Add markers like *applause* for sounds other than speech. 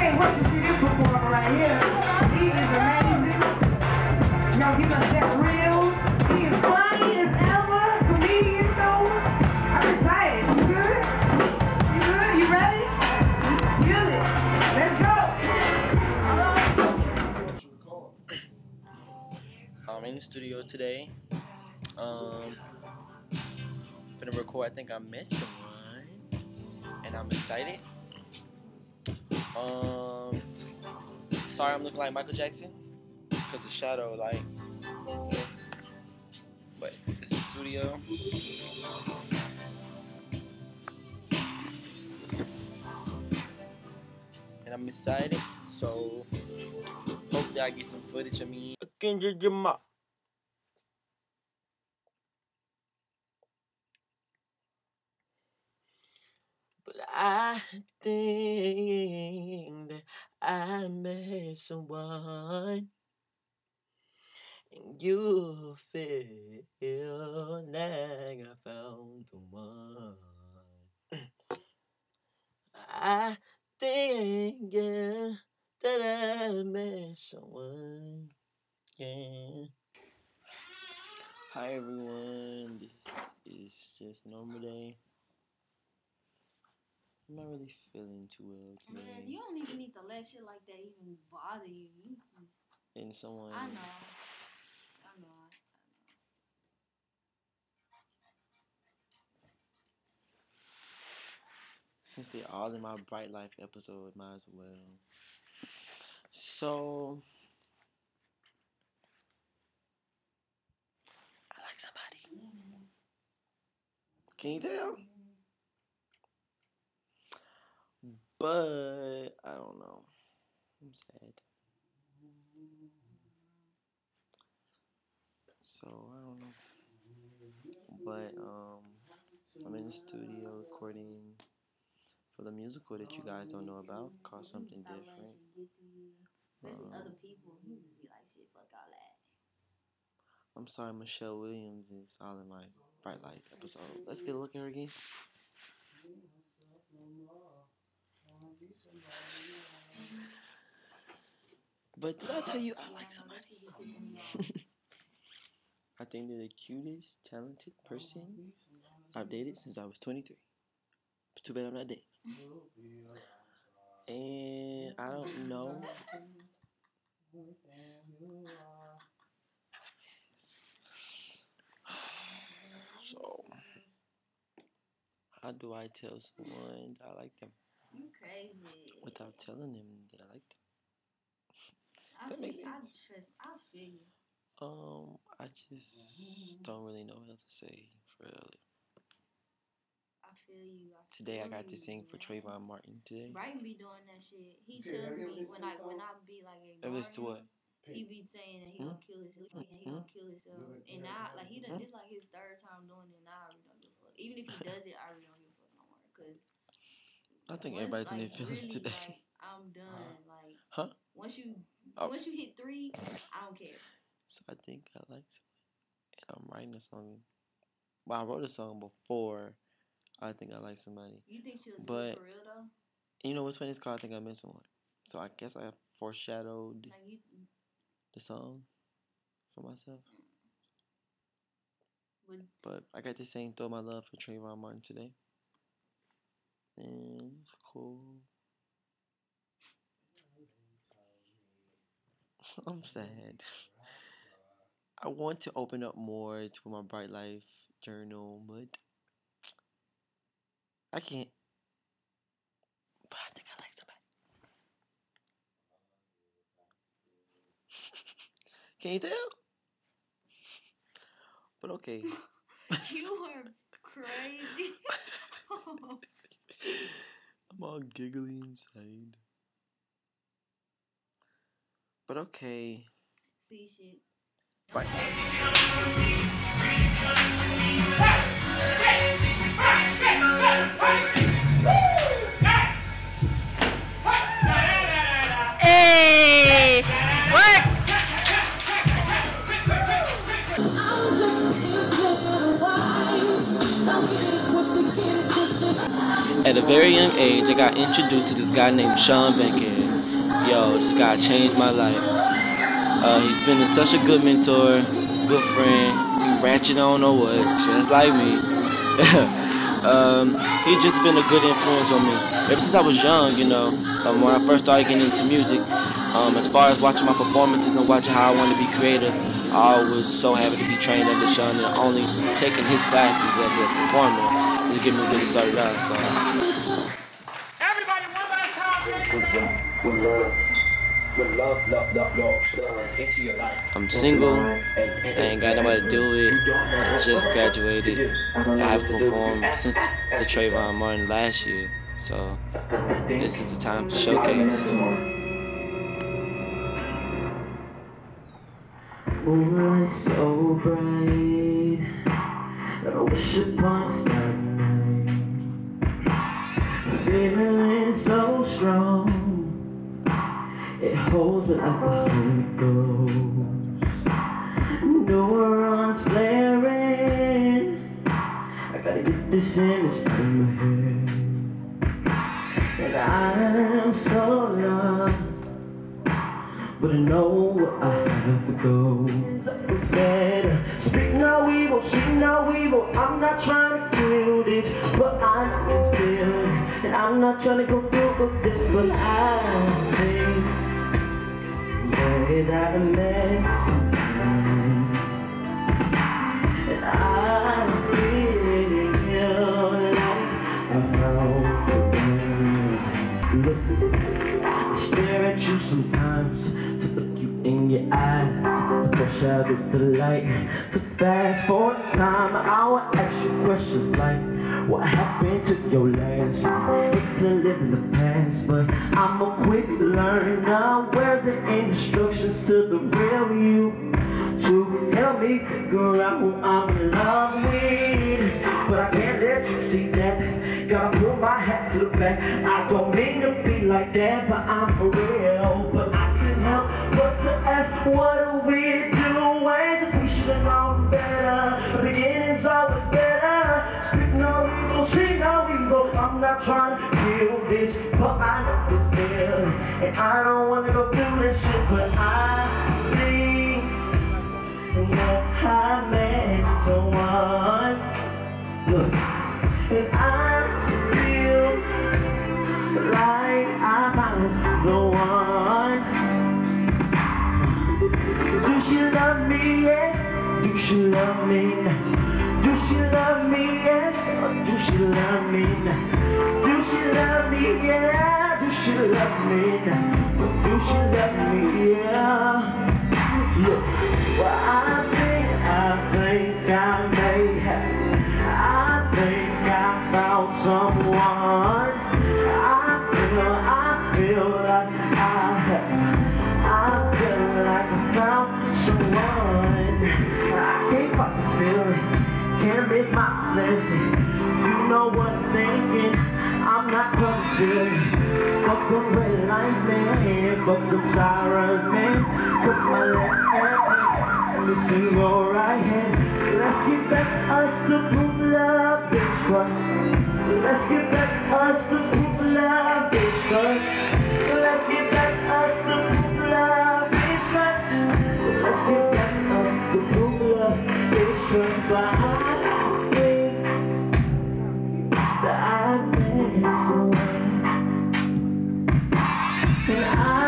can't wait to see this performer right here. He is amazing. Y'all give us that real. He is funny as ever. Comedian too. I'm excited. You good? You good? You ready? Feel it. Let's go. I'm in the studio today. Um, gonna record. I think I missed someone, and I'm excited. Um, sorry, I'm looking like Michael Jackson because the shadow, like. But it's a studio. And I'm excited, so hopefully I get some footage of me. I think that I met someone and you feel like I found the one. *clears throat* I think yeah, that I met someone. Yeah. Hi everyone, this is just normal day. I'm not really feeling too well today. Man, you don't even need to let shit like that even bother you. You just, and someone I know. I know. I know. since they're all in my Bright Life episode, might as well. So I like somebody. Mm-hmm. Can you tell? But I don't know. I'm sad. So I don't know. But um I'm in the studio recording for the musical that you guys don't know about called something different. shit get to you. Especially Um, other people. Just be like, shit, fuck all that. I'm sorry, Michelle Williams is all in my Bright Life episode. Let's get a look at her again. But did I tell you I like somebody? *laughs* I think they're the cutest, talented person I've dated since I was 23. But too bad I'm not dating. And I don't know. *sighs* So, how do I tell someone I like them You crazy. without telling him that I like them? I that feel, makes I, trust, I feel you. Um, I just don't really know what else to say for real. I feel you. I Today I feel got to you, sing for man. Trayvon Martin today. Brighton be doing that shit. He Yeah, tells have you ever me when I to when? I be like Ever ignoring listen to what? him, he be saying that he Hmm? gonna kill himself. He gonna kill himself. Look And I like he yeah. done this like his third time doing it. Now I really don't give a fuck. Even if he *laughs* does it, I really don't give a fuck no more. Cause I think once, everybody's in their like, feelings really, today. Like, I'm done. Like *laughs* Huh? once you Oh. once you hit three, I don't care. So I think I like somebody. And I'm writing a song. Well, I wrote a song before I think I like somebody. You think she'll do But- it for real though? You know what's funny? It's called I Think I Met Someone. So I guess I foreshadowed Like you, the song for myself. would But I got to sing Throw My Love for Trayvon Martin today. It's *laughs* cool. I'm sad. I want to open up more to my Bright Life journal, but I can't. But I think I like somebody. *laughs* Can you tell? But okay. *laughs* you are crazy. I'm all giggly inside. But okay. See you shit. Bye. At a very young age, I got introduced to this guy named Sean Bankhead. Yo, this guy changed my life. Uh, he's been such a good mentor, good friend. He ratchet on or what, just like me. *laughs* um, he's just been a good influence on me. Ever since I was young, you know, um, when I first started getting into music, um, as far as watching my performances and watching how I want to be creative, I was so happy to be trained under Sean and only taking his classes as a performer to get me really started out. So. Everybody, one last time. When love, when love, love, love, love, love into your life. I'm single. I ain't got nobody to do it. I just graduated. I have performed since the Trayvon Martin last year. So this is the time to showcase. Moonlight so bright that I wish upon it holds me like the Holy Ghost. Neurons flaring, I gotta get this image of my head. And I'm so lost. But I know where I have to go. It's better. Speak no evil, speak no evil. I'm not trying to kill this, but I know it's real. And I'm not trying to go through with this, but I think met. And I feel like I found the one. Stare at you sometimes to look you in your eyes, to push out the light, to fast forward time. I will ask you questions like, what happened to your last? Hate to live in the past, but I'm a quick learner. Where's the instructions to the real you? To help me figure out who I'm in love with. But I can't let you see that. Gotta pull my hat to the back. I don't mean to be like that, but I'm for real. But I can't help but to ask, what are we doing? We should've known better. The beginning's always I'm not trying to kill this, but I know it's real. And I don't wanna go through this shit, but I think that I met someone. Look, and I feel like I found the one. Do she love me? Yeah. Do she love me? Do she love me? Yes. Or do she love me? Do she love me? Yeah. Do she love me? Or do she love me? Yeah. Look, well I my. You know what I'm thinking, I'm not feel. Fuck them red lights, man, fuck them sirens, man. Cause my left hand is missing your right hand. Let's get back us to prove love is trust. Let's get back us to prove love is trust. I